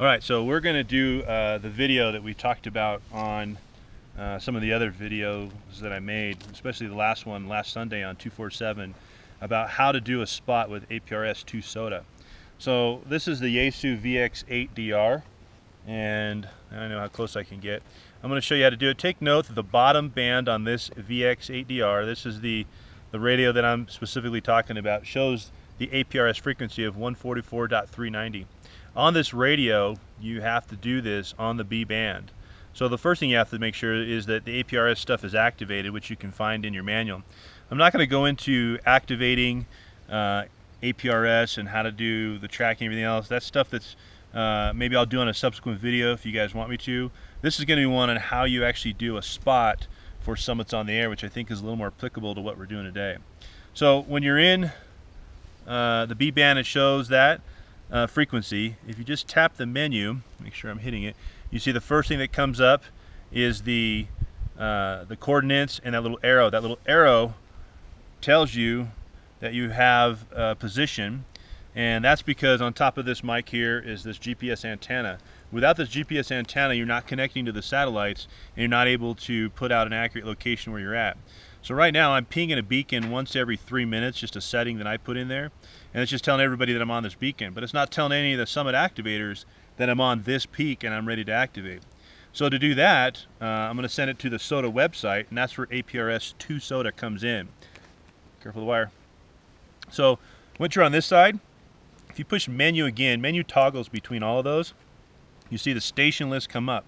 All right, so we're going to do uh, the video that we talked about on uh, some of the other videos that I made, especially the last one last Sunday on 247, about how to do a spot with APRS 2 SOTA. So this is the Yaesu VX8DR, and I don't know how close I can get. I'm going to show you how to do it. Take note that the bottom band on this VX8DR, this is the, the radio that I'm specifically talking about, shows the APRS frequency of 144.390 on this radio, you have to do this on the B band. So the first thing you have to make sure is that the APRS stuff is activated, which you can find in your manual. I'm not going to go into activating uh, APRS and how to do the tracking and everything else. That's stuff that's uh, maybe I'll do on a subsequent video if you guys want me to. This is going to be one on how you actually do a spot for summits on the air, which I think is a little more applicable to what we're doing today. So when you're in uh, the B band, it shows that uh, frequency, if you just tap the menu, make sure I'm hitting it, you see the first thing that comes up is the uh, the coordinates and that little arrow. That little arrow tells you that you have a position and that's because on top of this mic here is this GPS antenna. Without this GPS antenna, you're not connecting to the satellites and you're not able to put out an accurate location where you're at. So right now I'm pinging a beacon once every three minutes, just a setting that I put in there. And it's just telling everybody that I'm on this beacon, but it's not telling any of the summit activators that I'm on this peak and I'm ready to activate. So to do that, uh, I'm going to send it to the SOTA website, and that's where APRS2 SOTA comes in. Careful the wire. So once you're on this side, if you push menu again, menu toggles between all of those, you see the station list come up.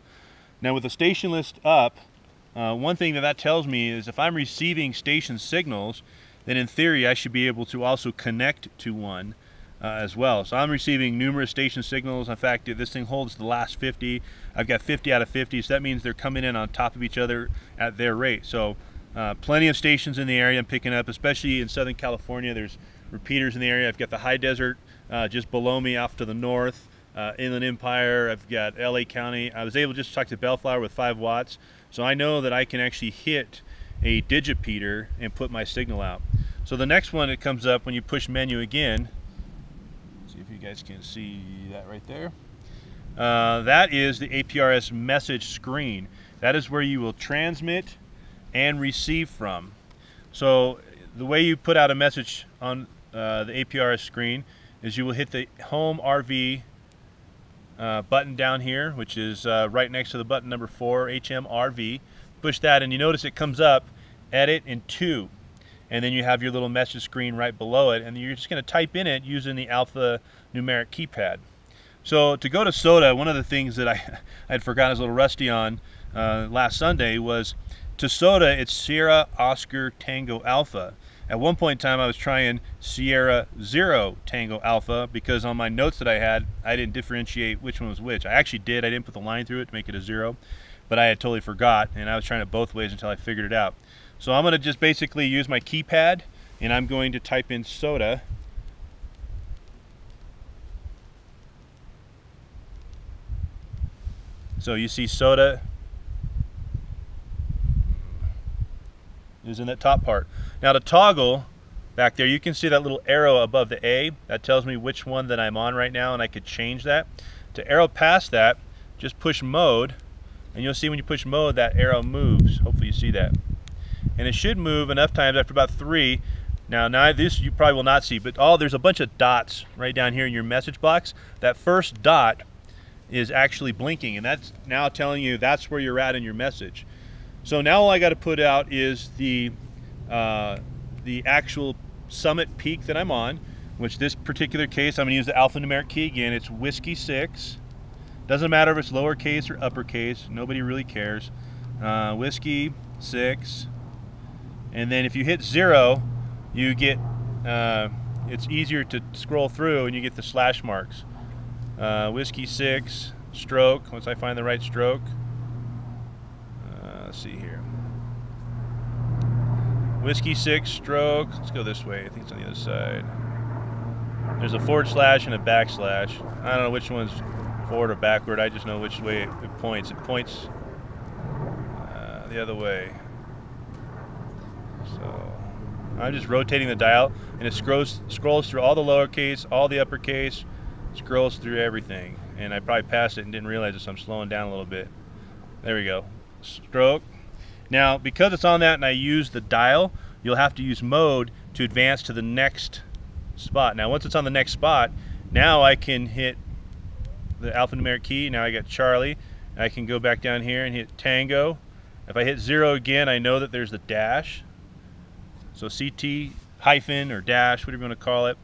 Now with the station list up, uh, one thing that that tells me is if I'm receiving station signals, then in theory I should be able to also connect to one uh, as well. So I'm receiving numerous station signals. In fact, if this thing holds the last 50. I've got 50 out of 50, so that means they're coming in on top of each other at their rate. So uh, plenty of stations in the area I'm picking up, especially in Southern California. There's repeaters in the area. I've got the high desert uh, just below me off to the north, uh, Inland Empire. I've got LA County. I was able to just to talk to Bellflower with five watts. So I know that I can actually hit a digit digipeater and put my signal out. So the next one that comes up when you push menu again, see if you guys can see that right there. Uh, that is the APRS message screen. That is where you will transmit and receive from. So the way you put out a message on uh, the APRS screen is you will hit the home RV uh, button down here, which is uh, right next to the button number four, HMRV. Push that and you notice it comes up, edit in two. And then you have your little message screen right below it and you're just gonna type in it using the alpha numeric keypad. So to go to SOTA, one of the things that I, I had forgotten, I was a little rusty on uh, last Sunday was to SOTA, it's Sierra Oscar Tango Alpha. At one point in time, I was trying Sierra Zero Tango Alpha because on my notes that I had, I didn't differentiate which one was which. I actually did. I didn't put the line through it to make it a zero, but I had totally forgot, and I was trying it both ways until I figured it out. So I'm going to just basically use my keypad, and I'm going to type in SOTA. So you see SOTA is in that top part. Now to toggle back there, you can see that little arrow above the A. That tells me which one that I'm on right now and I could change that. To arrow past that, just push mode and you'll see when you push mode that arrow moves. Hopefully you see that. And it should move enough times after about three. Now, now this you probably will not see, but oh, there's a bunch of dots right down here in your message box. That first dot is actually blinking and that's now telling you that's where you're at in your message. So now all I got to put out is the, uh, the actual summit peak that I'm on, which this particular case, I'm going to use the alphanumeric key again. It's Whiskey 6. Doesn't matter if it's lowercase or uppercase. Nobody really cares. Uh, whiskey 6. And then if you hit 0, you get, uh, it's easier to scroll through and you get the slash marks. Uh, whiskey 6, stroke, once I find the right stroke. Let's see here. Whiskey 6 stroke. Let's go this way. I think it's on the other side. There's a forward slash and a backslash. I don't know which one's forward or backward. I just know which way it points. It points uh, the other way. So I'm just rotating the dial and it scrolls, scrolls through all the lowercase, all the uppercase, scrolls through everything. and I probably passed it and didn't realize it, so I'm slowing down a little bit. There we go. Stroke. Now, because it's on that and I use the dial, you'll have to use mode to advance to the next spot. Now, once it's on the next spot, now I can hit the alphanumeric key. Now I got Charlie. I can go back down here and hit Tango. If I hit zero again, I know that there's the dash. So CT hyphen or dash, whatever you want to call it.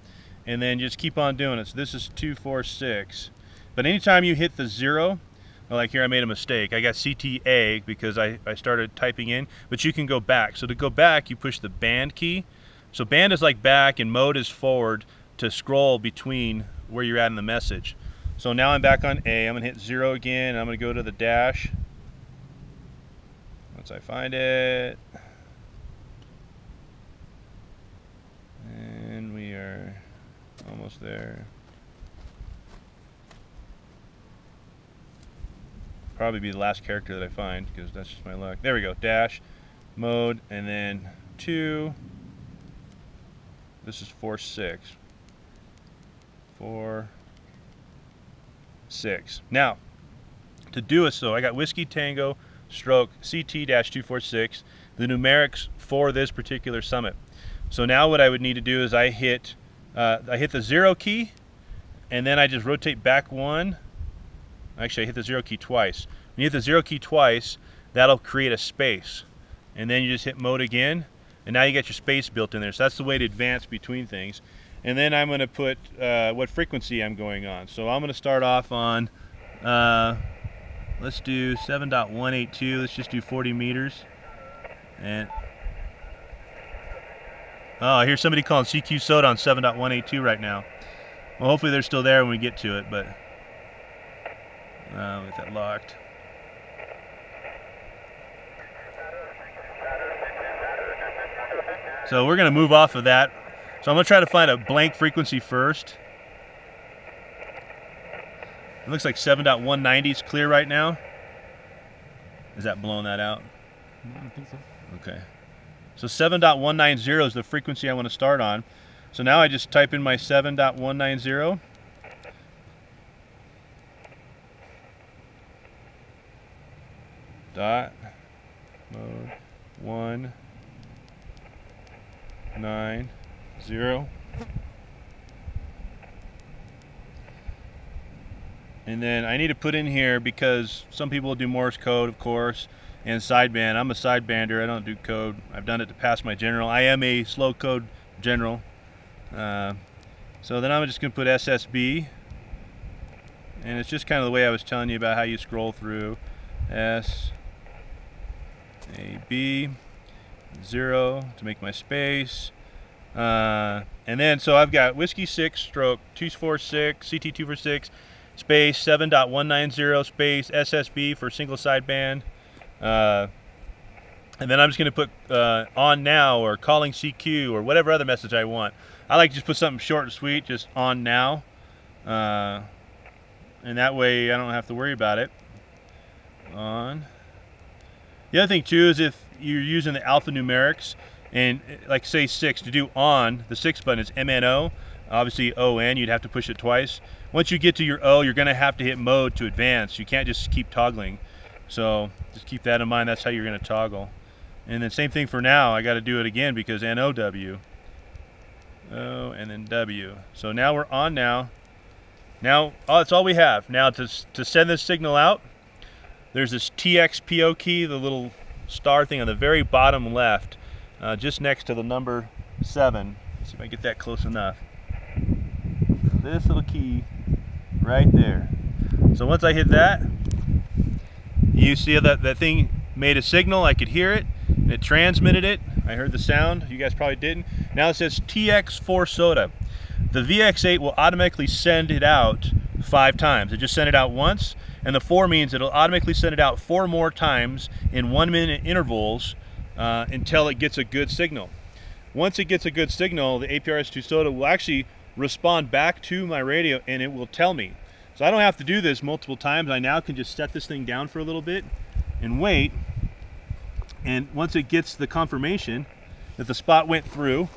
And then just keep on doing it. So this is two, four, six. But anytime you hit the zero, like here I made a mistake. I got CTA because I, I started typing in, but you can go back. So to go back, you push the band key. So band is like back and mode is forward to scroll between where you're at in the message. So now I'm back on A. I'm gonna hit zero again. I'm gonna go to the dash. Once I find it. And we are almost there. Probably be the last character that I find because that's just my luck. There we go. Dash, mode, and then two. This is four six. Four six. Now, to do it so, I got Whiskey Tango stroke CT-246, the numerics for this particular summit. So now what I would need to do is I hit, uh, I hit the zero key, and then I just rotate back one. Actually, I hit the zero key twice. When you hit the zero key twice, that'll create a space. And then you just hit mode again, and now you get your space built in there. So that's the way to advance between things and then I'm going to put uh, what frequency I'm going on. So I'm going to start off on, uh, let's do 7.182, let's just do 40 meters. And, oh, I hear somebody calling CQ SOTA on 7.182 right now. Well, hopefully they're still there when we get to it, but uh, with that locked. So we're going to move off of that so I'm going to try to find a blank frequency first. It looks like 7.190 is clear right now. Is that blowing that out? I don't think so. Okay. So 7.190 is the frequency I want to start on. So now I just type in my 7.190. Dot mode one nine zero. And then I need to put in here because some people do Morse code, of course, and sideband. I'm a sidebander. I don't do code. I've done it to pass my general. I am a slow code general. Uh, so then I'm just going to put SSB. And it's just kind of the way I was telling you about how you scroll through. S, A, B, 0 to make my space. Uh, and then, so I've got Whiskey 6 stroke 246, CT246, space 7.190, space SSB for single sideband. Uh, and then I'm just going to put uh, on now or calling CQ or whatever other message I want. I like to just put something short and sweet, just on now. Uh, and that way I don't have to worry about it. On. The other thing too is if you're using the alphanumerics, and like say six, to do on, the six button is MNO, obviously ON, you'd have to push it twice. Once you get to your O, you're gonna have to hit mode to advance. You can't just keep toggling. So just keep that in mind, that's how you're gonna toggle. And then same thing for now, I gotta do it again because NOW. O and then W. So now we're on now. Now, oh, that's all we have. Now to, to send this signal out, there's this TXPO key, the little star thing on the very bottom left uh, just next to the number seven. Let's see if I get that close enough. This little key right there. So once I hit that, you see that that thing made a signal. I could hear it. It transmitted it. I heard the sound. You guys probably didn't. Now it says TX4 SOTA. The VX8 will automatically send it out five times. It just sent it out once, and the four means it'll automatically send it out four more times in one minute intervals uh, until it gets a good signal. Once it gets a good signal, the APRS2 SOTA will actually respond back to my radio and it will tell me. So I don't have to do this multiple times. I now can just set this thing down for a little bit and wait. And once it gets the confirmation that the spot went through,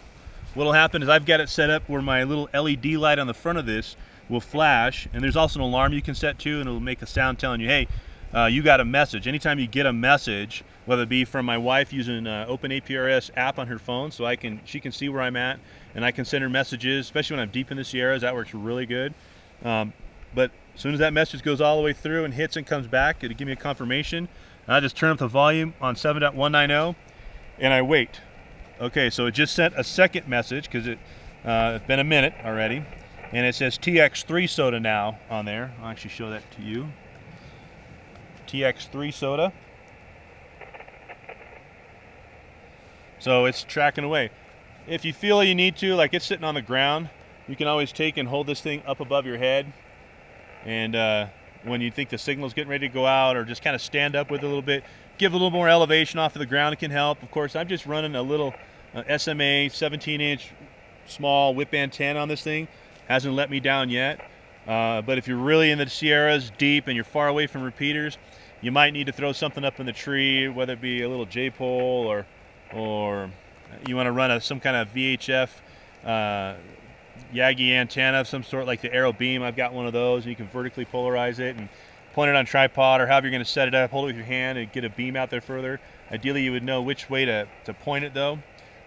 what'll happen is I've got it set up where my little LED light on the front of this will flash, and there's also an alarm you can set to, and it'll make a sound telling you, hey, uh, you got a message. Anytime you get a message, whether it be from my wife using uh, Open APRS app on her phone, so I can she can see where I'm at, and I can send her messages, especially when I'm deep in the Sierras. That works really good. Um, but as soon as that message goes all the way through and hits and comes back, it'll give me a confirmation. And I just turn up the volume on 7.190, and I wait. Okay, so it just sent a second message because it, uh, it's been a minute already, and it says TX3 SOTA now on there. I'll actually show that to you. TX3 SOTA. So it's tracking away. If you feel you need to, like it's sitting on the ground, you can always take and hold this thing up above your head. And uh, when you think the signal's getting ready to go out, or just kind of stand up with it a little bit, give a little more elevation off of the ground, it can help. Of course, I'm just running a little uh, SMA 17 inch small whip antenna on this thing. Hasn't let me down yet. Uh, but if you're really in the Sierras deep and you're far away from repeaters, you might need to throw something up in the tree, whether it be a little J-pole or, or you want to run a, some kind of VHF uh, Yagi antenna of some sort, like the Arrow Beam. I've got one of those, and you can vertically polarize it and point it on tripod or however you're going to set it up. Hold it with your hand and get a beam out there further. Ideally, you would know which way to, to point it, though.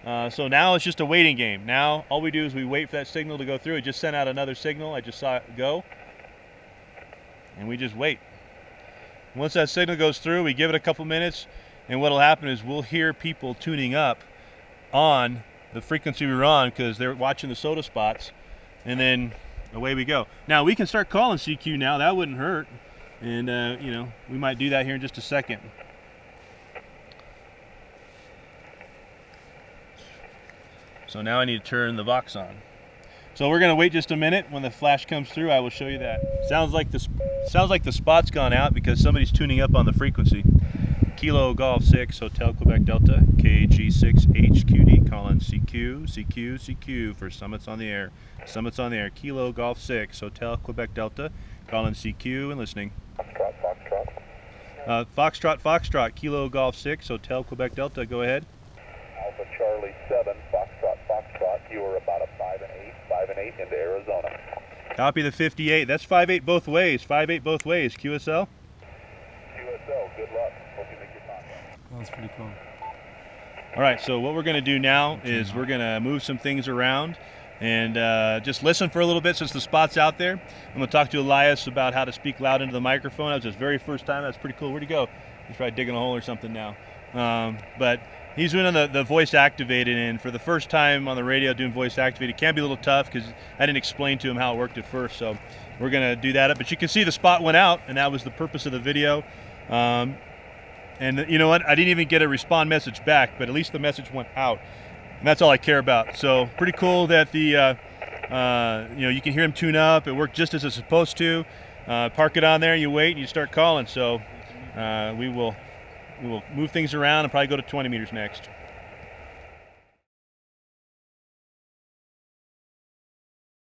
Uh, so now it's just a waiting game. Now all we do is we wait for that signal to go through. It just sent out another signal. I just saw it go. And we just wait. Once that signal goes through, we give it a couple minutes, and what'll happen is we'll hear people tuning up on the frequency we're on because they're watching the SOTA spots, and then away we go. Now we can start calling CQ now. That wouldn't hurt, and uh, you know we might do that here in just a second. So now I need to turn the Vox on. So we're gonna wait just a minute. When the flash comes through, I will show you that. Sounds like the sounds like the spot's gone out because somebody's tuning up on the frequency. Kilo Golf 6 Hotel Quebec Delta KG6 HQD calling CQ CQ CQ for Summits on the Air. Summits on the Air Kilo Golf 6 Hotel Quebec Delta calling CQ and listening. Foxtrot, Foxtrot. Uh, Foxtrot Foxtrot Kilo Golf 6 Hotel Quebec Delta. Go ahead. Alpha Charlie 7, Foxtrot, Foxtrot. You are about a 5 and 8, 5 and 8 into Arizona. Copy the 58. That's 5-8 both ways. 5-8 both ways. QSL. QSL, good luck. Hope you make your contact. That's pretty cool. All right, so what we're going to do now is we're going to move some things around and uh, just listen for a little bit since the spot's out there. I'm going to talk to Elias about how to speak loud into the microphone. That was his very first time. That's pretty cool. Where'd he go? He's probably digging a hole or something now. Um, but he's doing the, the voice activated, and for the first time on the radio doing voice activated, can be a little tough because I didn't explain to him how it worked at first. So we're going to do that. But you can see the spot went out, and that was the purpose of the video. Um, and you know what? I didn't even get a respond message back, but at least the message went out. And that's all I care about. So pretty cool that the, uh, uh, you know, you can hear him tune up. It worked just as it's supposed to. Uh, park it on there, you wait, and you start calling. So uh, we will we will move things around and probably go to 20 meters next.